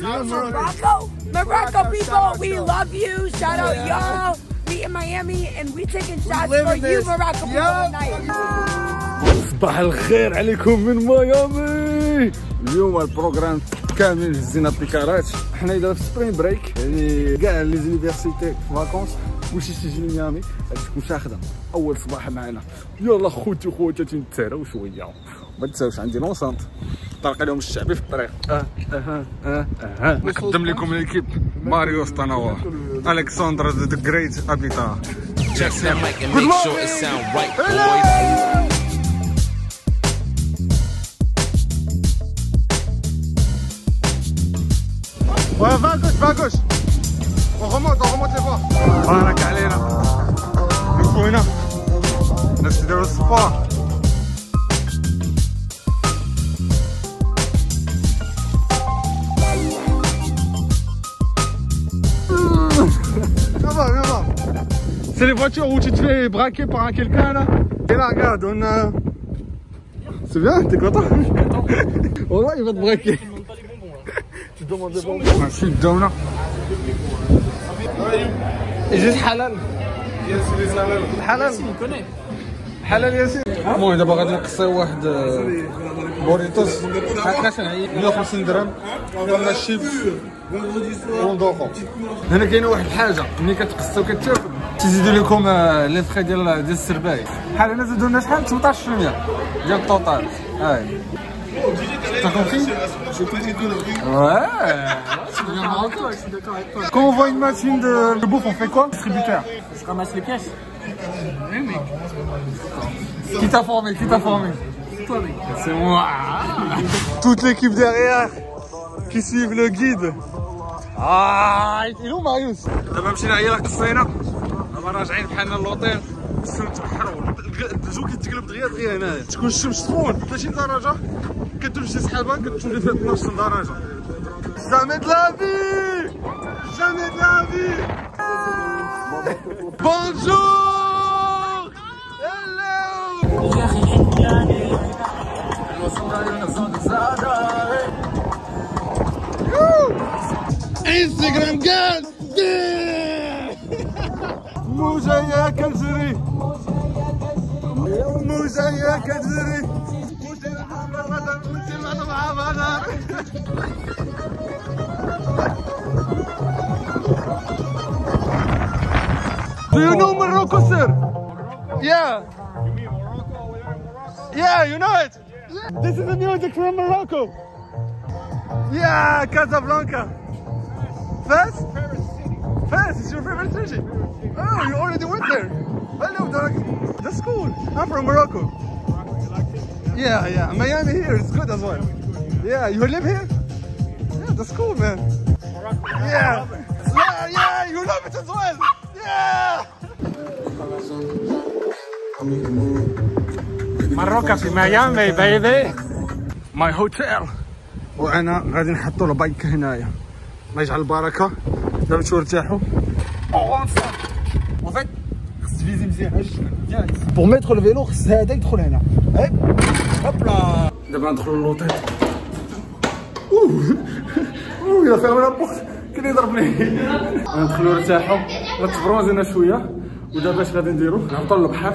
Morocco? Morocco people, we love you. Shout out y'all. We in Miami and we taking shots for you Morocco people tonight. صباح الخير عليكم من ميامي. اليوم ال programme كامل هزينا البيكالات حنا دابا في spring break يعني كاع les universités vacances كلشي تيجي لميامي؟ غادي تكون شاخدة. أول صباح معنا. يلا خوتي وخواتاتي نتساراو شوية. ما تنساوش عندي لونسانت. طرق اليوم الشعبي في الطريق آه آه آه آه نقدم لكم ليكيب ماريو ستانوا ألكسندر ذا جريت ابيتا Check that mic and make sure it sound right, boys. Ouais, va à gauche, va à gauche. On remonte, on remonte les voies. بارك علينا. هنا. السبور. C'est les voitures où tu te fais braquer par un quelqu'un là Et là, regarde, on a... C'est bien, t'es content Oh là, il va te braquer. Tu demandes des bonbons Un fil donut. Is it halal? Yes, it is halal. Halal? حلال ياسين المهم دابا غادي نقصيو واحد آه، بوريتوس. حقاش نعيط 150 درهم. ولا الشيبس وندوقو هنا كاينة واحد الحاجة. ملي كتقصيو كتاكل تزيدوا لكم آه، لي فخي ديال ديال السرباي بحال هنا زادوا لنا شحال؟ 18% ديال الطوطال. هاي. T'as compris Ouais C'est bien marocain, je suis d'accord avec toi. Quand on voit une machine de bouffe, on fait quoi? Distributeur. Je ramasse les pièces. Qui t'a formé Qui t'a formé C'est toi, mec. C'est moi Toute l'équipe derrière qui suivent le guide. Ah, il est où Marius دابا مشينا هي قصينا دابا راجعين بحالنا للوطيل الشمس تبحروا الجو كيتقلب دغيا دغيا هنايا تكون الشمس سخون 30 درجة كتدوز شي سحابة كتولي فيها 12 درجة جامي دو لا في جامي دو لا في بونجور انستغرام قال موجة يا كنجري موجة يا كنجري Do you know Morocco, sir? Yeah. Yeah, you know it. This is the music from Morocco. Yeah, Casablanca. Fez? Fez is your favorite city. Oh, you already went there. Hello, dog. That's cool. I'm from Morocco. Yeah, yeah. Miami here is good as well. Yeah, you live here? Yeah, that's cool, man. Yeah. Yeah, yeah, you love it as well. Yeah. Morocco في ميامي baby my hotel وأنا غادي نحطوا ال bike هنايا. الله يجعل البركة. دابا مزيان pour mettre le vélo خص هذا يدخل هنا. hop là دابا ندخلوا للوطيل اوه اوه يا فاهم لابورت كان يضربني ندخلوا نرتاحوا غتبروزينا شوية. ودابا اش غادي نديرو؟ نهبطوا للبحر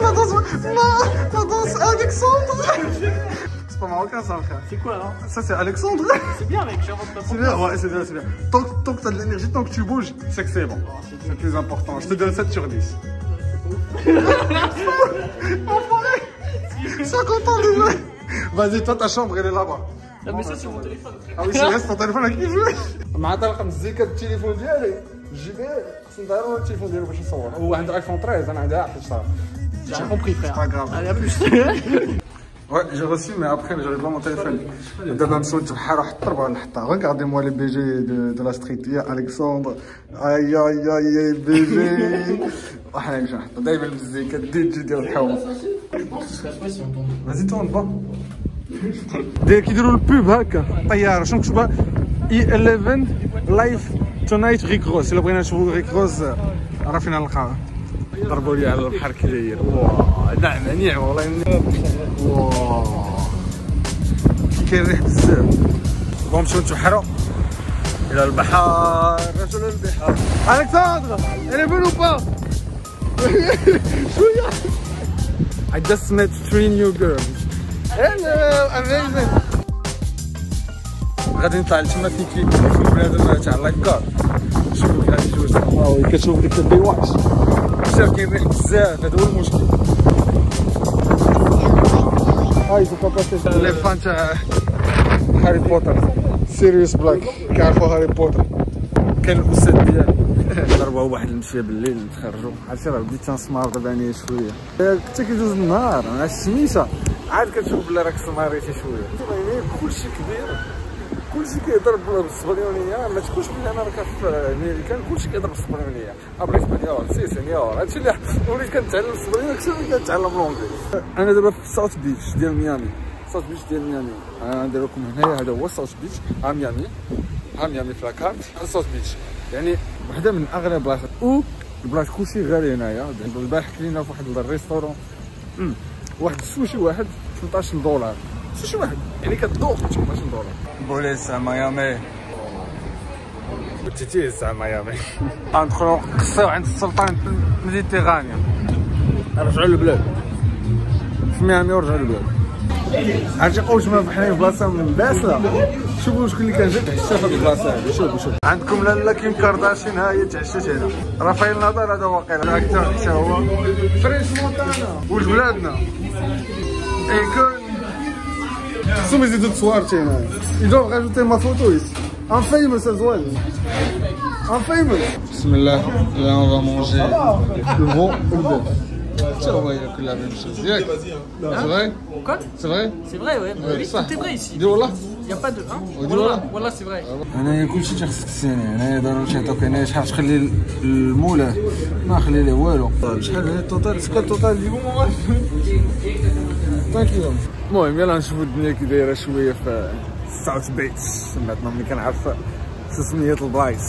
La danse Ma, la danse Alexandre C'est pas marocain ça frère. C'est quoi, alors Ça c'est Alexandre C'est bien, mec. J'invente pas C'est bien, ouais, c'est bien, c'est bien. Tant, que- tant que t'as de l'énergie, tant que tu bouges, c'est que c'est bon. C'est le plus important. Je te donne 7 sur 10. Enfoiré Je suis content déjà Vas-y, toi, ta chambre, elle est là-bas. Non, mais ça, c'est mon téléphone, frère. Ah oui, c'est vrai, c'est ton téléphone là qui joue مع رقم الزيكا التليفون ديالي جيبيه خصني نديرو التليفون ديالو باش نصور هو عنده ايفون 13 انا عندي 11 صافي J'ai compris, frère. pas grave. Allez, à plus. Ouais, j'ai reçu, mais après, j'arrive pas mon téléphone. D'abord, je me suis dit, regardez-moi les BG de, de la street. Il y a Alexandre. Aïe, aïe, aïe, aïe, BG. واحنا نحط دائما المزيكا دي جي ديال الحوم vas-y tourne با داير كيديروا البوب هكا طياره شنو كتبها اي 11 لايف تونايت ريكروس الا بغينا نشوفوا ريكروس راه فين نلقاوه ضربوا لي على البحر كي داير واه نعمه نعمه والله واه كاين ريح بزاف بغا نمشيو نتبحروا إلى البحر رجل البحار. الكسندر الي بون با شوية I just met three new girls. Hello amazing. غادي نطلع لتما في كليب. في بنادم تاع لايف كار شوفوا هذه جوج. واو كتشوف ديك البي واش بزاف كاين ريح بزاف هذا هو المشكل هاي فو با باسي لي فان تاع هاري بوتر. سيريوس بلاك. كيعرفوا هاري بوتر. كان الأستاذ ديالي. ضربوا واحد المشيه بالليل نتخرجوا. عرفتي راه بديت تنسمار دابا عينيا شوية. كنت كيدوز النهار مع الشميشه عاد كنشوف بلي راك سماريتي شوية. كلشي كبير. كلشي كيضرب بالسبليونية ما تقولش بلي أنا راك في امريكان كلشي كيضرب بالسبليونية habla español sí señor هادشي اللي وليت كنتعلم السبليونية أكثر من كنتعلم l'anglais. أنا دابا في South Beach ديال ميامي. South Beach ديال ميامي. أنا ندير لكم هنايا هذا هو South Beach ها ميامي. ها ميامي في la carte South Beach يعني وحده من اغلى البلايص و البلايص كلشي غالي هنايا. البارح كلينا في واحد ال restaurant. واحد السوشي واحد 18 دولار سوشي واحد؟ يعني كتذوق 18 دولار بوليس ميامي. تيتيز تاع ميامي. غندخلو نقصيو عند السلطان الميديتيرانيا نرجعو للبلاد. في ميامي ورجعو للبلاد. عرفتي أول ما حنا في بلاصة باسله شوفوا شكون اللي كان جا تعشى في هذه البلاصه هذه شوفوا شوفوا. عندكم لالا كيم كارداشيان ها هي تعشات هنا. رافائيل نادال هذا واقيلا. أكثر حتى هو فريش مونتانا. ولد بلادنا؟ اي كون خصهم يزيدوا تصويرتي هنا يدور غاجوتي ما فوتو ici ان فيموس as well ان فيموس بسم الله là on va manger le veau et le bœuf Tu vois, il y a que la même chose. Direct. C'est vrai Quoi C'est vrai C'est vrai, ouais. Ouais, Oui, ça. tout est vrai ici. دي والله Il n'y a pas de. Hein On dit Wallah, voilà. Wallah, c'est vrai. هنايا كلشي تيخصك تسيني هنايا ضروري تيعطوك هنايا شحال تخلي المولاه ما خلي ليه والو شحال هنا التوتال سكا التوتال اللي هو المهم يلا نشوفوا الدنيا كي دايرة شوية في ساوث بيتش سمعتنا ملي كنعرف سميات البلايص.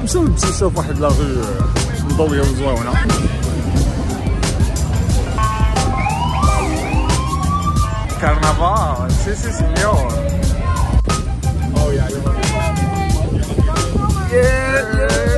نمشيو نتمشاو في واحد لاغو مضويه carnaval, sí, sí, señor. Oh, yeah, yeah. yeah.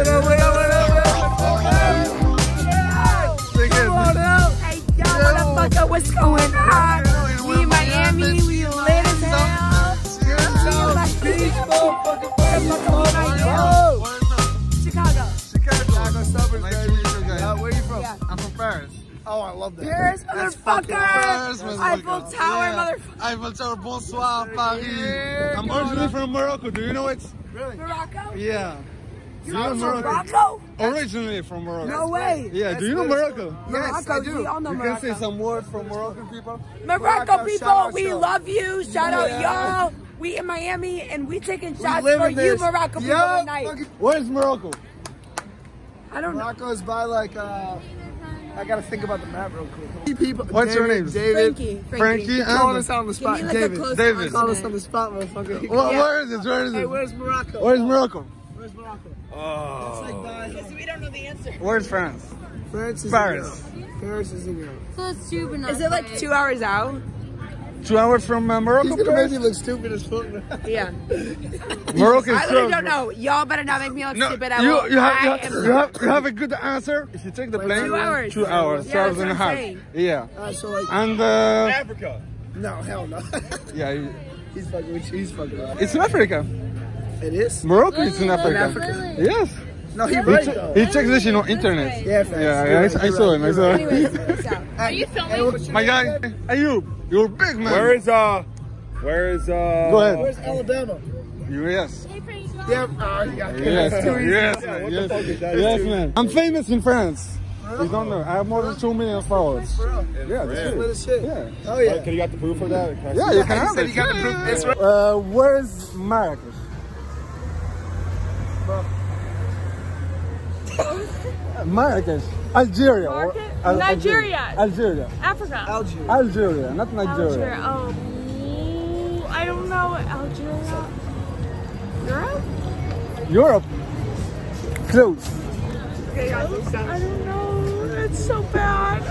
Eiffel Tower, bonsoir, Paris. I'm originally from Morocco. Do you know it? Really? Morocco? Yeah. You're Do you from know Morocco? Originally from Morocco. No way. Yeah, do you know Morocco? Morocco, we all know You Morocco. can say some words from Moroccan people. Morocco people, we y'all. love you. Shout out y'all. We in Miami and we taking shots live for you, this. Morocco people Yeah, tonight. Where's Morocco? I don't know. Morocco is by like uh I gotta think about the map real quick. People, What's your name? David. Frankie. Frankie. Call and- us on the spot. like David. David. Call us on the spot, motherfucker. Wha- Yeah. Where is it? Where is Hey, it? where's Morocco? Where's Morocco? Where's Morocco? Oh. It's like by We don't know the answer. Where's France? France is Paris. in Europe. Paris is in Europe. So it's super not Is it like two hours out? Two hours from uh, Morocco. He's gonna Paris? make me look stupid as fuck. Yeah. Morocco is I literally don't know. Y'all better not make me look No, stupid. I you, will. you, have, you, have, you, have, you have a good answer. If you take the plane, Two hours. Two hours, Yeah, two hours and a half. saying. Yeah. Uh, so like, And uh, Africa. no, hell no. yeah, you- he's fucking with. He's fucking with it's in Africa. It is? Morocco is in Africa. Africa? Yes. No, he He, right che- though. he checked this in on internet. Yeah, facts. Yeah, yeah, I, right, I you're saw him. I saw him. Anyways, peace out. Are you filming? My guy, Ayub, you're big man. Where is uh Where is uh? Go ahead. Where's Alabama? U.S. Yeah. Oh, you Yes, That's man. too easy. yes, Yeah, man. yes, the fuck is that? yes, man. I'm famous in France. You don't know. I have more than two million followers. Yeah, that's What shit? Yeah. Oh yeah. Can you got the proof for that? Can Yeah, you can have it. he got the proof. It's right. Uh, where's Marrakesh? Marrakesh, Algeria. or- Market? Al- Nigeria. Algeria. Africa. Algae. Algeria, not Nigeria. Algeria. Oh, I don't know. Algeria. Europe? Europe. Close. Okay, I don't know. It's so bad.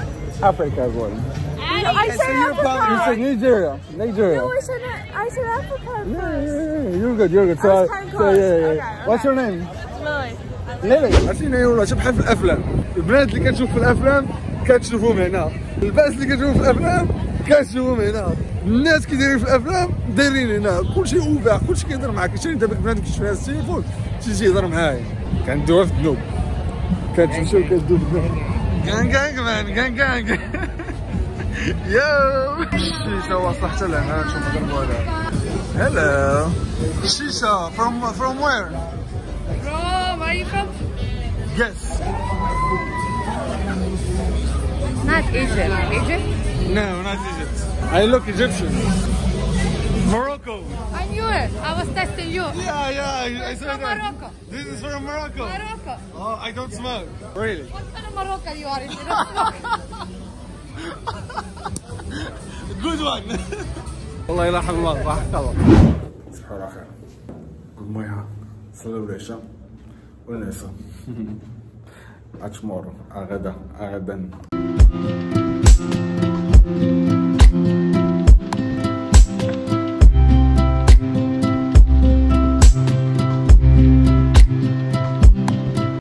Africa as well. I said Africa. You said Nigeria. Nigeria. No, I said I said Africa first. yeah, yeah. You're good, you're good. So, I was kinda so yeah, yeah. Okay, What's your name? Lily. ليلي عرفتيني هي والله شبحال في الأفلام. البنات اللي كتشوف في الأفلام كتشوفهم هنا. الباس اللي كتشوف في الأفلام كتشوفهم هنا. الناس كي دايرين في الأفلام دايرين هنا. كلشي أوفر كلشي كيهضر معاك. شتي دابا بنادم كيشوف فيها التليفون؟ تيجي يهضر معايا. كندوها في الذنوب. كتمشي وكتدوب في الذنوب. كان كان كمان كان كان يو الشيشة واصلة حتى لهنا نشوف ضربوا عليها هلو الشيشة from from where? Bro, where are you from? Yes. Not Egypt. Egypt? No, not Egypt. I look Egyptian. Morocco. I knew it. I was testing you. Yeah, yeah, I saw From that. Morocco. This is from Morocco. Morocco. Oh, I don't smoke. Really? What kind of Morocco you are? You don't smoke. Good one. والله لا حول الله راح الله صباح الخير الميها صلوا العشاء ونعسى اتمر غدا أغدا.